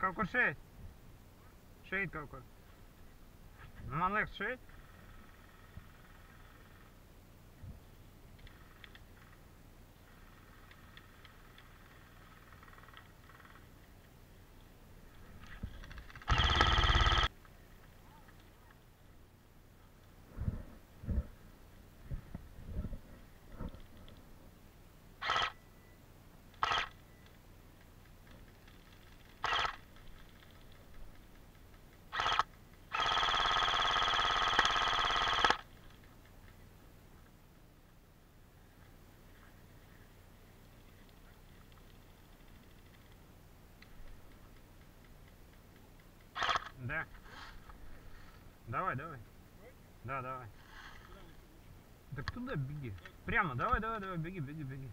kaut kur šeit. Šeit kaut kur. Nu, Man liekas, šeit. Да. Давай, давай. Да, давай. Так туда беги. Прямо, давай, давай, давай, беги, беги, беги.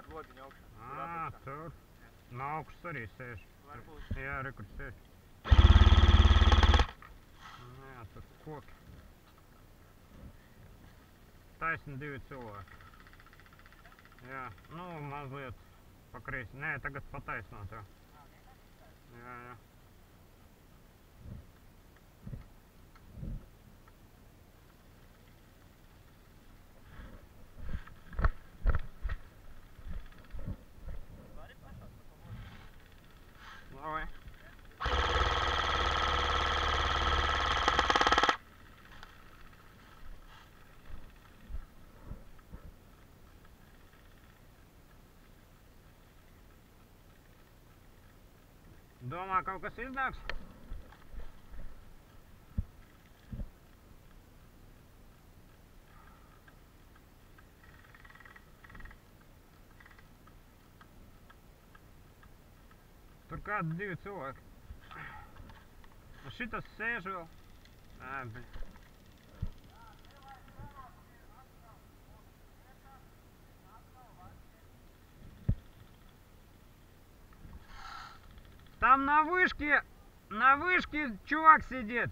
Ar lodziņu augšā? Ā, tur. No augšas arī sēž. Varbūt. Jā, re, kur sēž. Nu Jā, tur koki. Taisni divi cilvēki. Jā, nu mazliet pa kreisi. Nē, tagad pa taisnot, jā. Jā, Domā, kaut kas iznāks? Tur kādi divi cilvēki. Nu šitas sēž vēl. Ā, bet... на вышке, на вышке чувак сидит.